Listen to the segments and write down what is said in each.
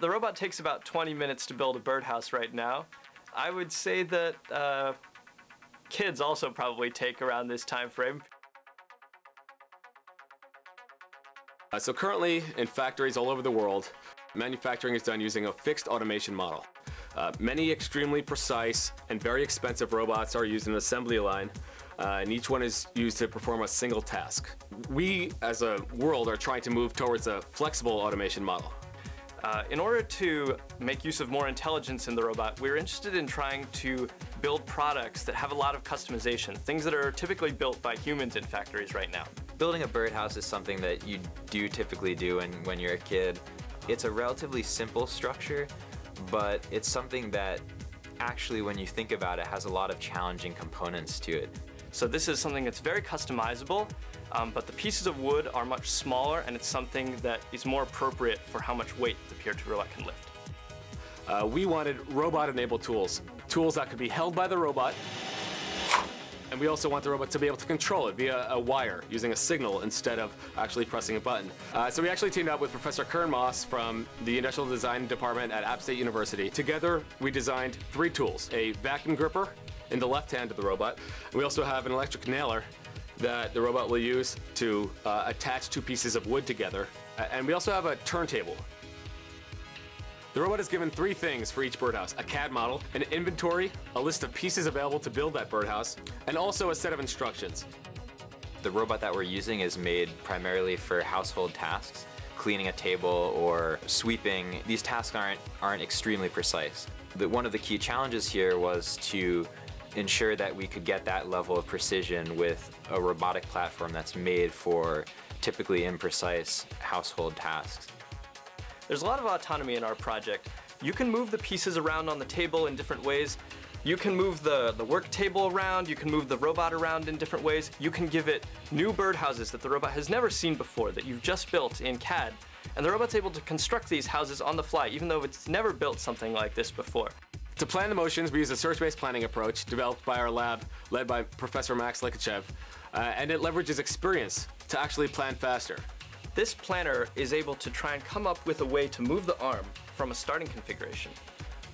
The robot takes about 20 minutes to build a birdhouse right now. I would say that uh, kids also probably take around this time frame. Uh, so currently in factories all over the world, manufacturing is done using a fixed automation model. Uh, many extremely precise and very expensive robots are used in assembly line, uh, and each one is used to perform a single task. We, as a world, are trying to move towards a flexible automation model. Uh, in order to make use of more intelligence in the robot, we're interested in trying to build products that have a lot of customization, things that are typically built by humans in factories right now. Building a birdhouse is something that you do typically do when, when you're a kid. It's a relatively simple structure, but it's something that actually, when you think about it, has a lot of challenging components to it. So this is something that's very customizable, um, but the pieces of wood are much smaller and it's something that is more appropriate for how much weight the PR2 robot can lift. Uh, we wanted robot-enabled tools, tools that could be held by the robot, and we also want the robot to be able to control it via a wire using a signal instead of actually pressing a button. Uh, so we actually teamed up with Professor Kern Moss from the Industrial Design Department at App State University. Together, we designed three tools, a vacuum gripper, in the left hand of the robot. We also have an electric nailer that the robot will use to uh, attach two pieces of wood together. And we also have a turntable. The robot is given three things for each birdhouse, a CAD model, an inventory, a list of pieces available to build that birdhouse, and also a set of instructions. The robot that we're using is made primarily for household tasks, cleaning a table or sweeping. These tasks aren't, aren't extremely precise. The, one of the key challenges here was to ensure that we could get that level of precision with a robotic platform that's made for typically imprecise household tasks. There's a lot of autonomy in our project. You can move the pieces around on the table in different ways. You can move the, the work table around, you can move the robot around in different ways. You can give it new birdhouses that the robot has never seen before, that you've just built in CAD. And the robot's able to construct these houses on the fly, even though it's never built something like this before. To plan the motions, we use a search-based planning approach developed by our lab, led by Professor Max Likhachev, uh, and it leverages experience to actually plan faster. This planner is able to try and come up with a way to move the arm from a starting configuration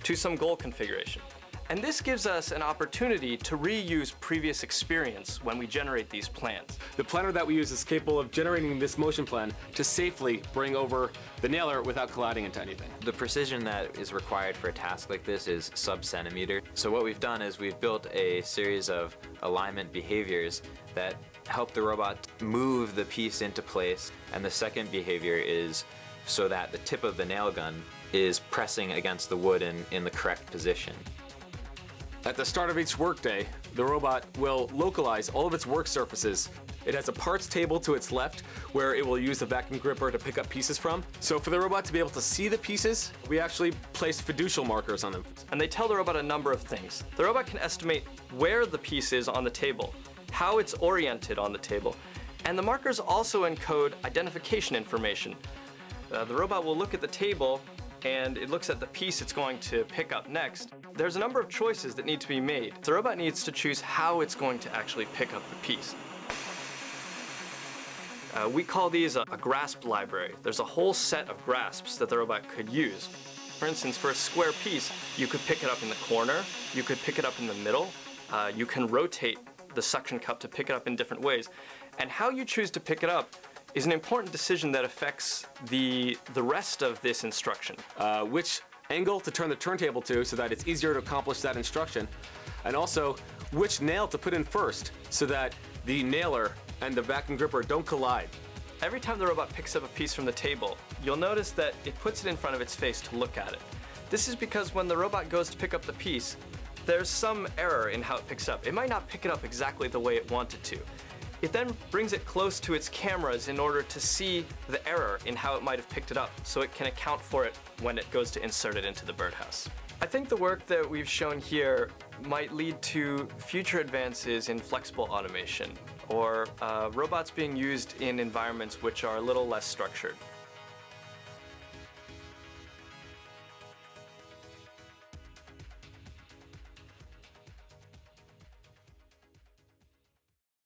to some goal configuration. And this gives us an opportunity to reuse previous experience when we generate these plans. The planner that we use is capable of generating this motion plan to safely bring over the nailer without colliding into anything. The precision that is required for a task like this is sub-centimeter. So what we've done is we've built a series of alignment behaviors that help the robot move the piece into place. And the second behavior is so that the tip of the nail gun is pressing against the wood in, in the correct position. At the start of each workday, the robot will localize all of its work surfaces. It has a parts table to its left where it will use the vacuum gripper to pick up pieces from. So for the robot to be able to see the pieces, we actually place fiducial markers on them. And they tell the robot a number of things. The robot can estimate where the piece is on the table, how it's oriented on the table, and the markers also encode identification information. Uh, the robot will look at the table and it looks at the piece it's going to pick up next. There's a number of choices that need to be made. The robot needs to choose how it's going to actually pick up the piece. Uh, we call these a, a grasp library. There's a whole set of grasps that the robot could use. For instance, for a square piece, you could pick it up in the corner, you could pick it up in the middle, uh, you can rotate the suction cup to pick it up in different ways. And how you choose to pick it up is an important decision that affects the, the rest of this instruction. Uh, which angle to turn the turntable to so that it's easier to accomplish that instruction, and also which nail to put in first so that the nailer and the vacuum gripper don't collide. Every time the robot picks up a piece from the table, you'll notice that it puts it in front of its face to look at it. This is because when the robot goes to pick up the piece, there's some error in how it picks up. It might not pick it up exactly the way it wanted to. It then brings it close to its cameras in order to see the error in how it might have picked it up, so it can account for it when it goes to insert it into the birdhouse. I think the work that we've shown here might lead to future advances in flexible automation, or uh, robots being used in environments which are a little less structured.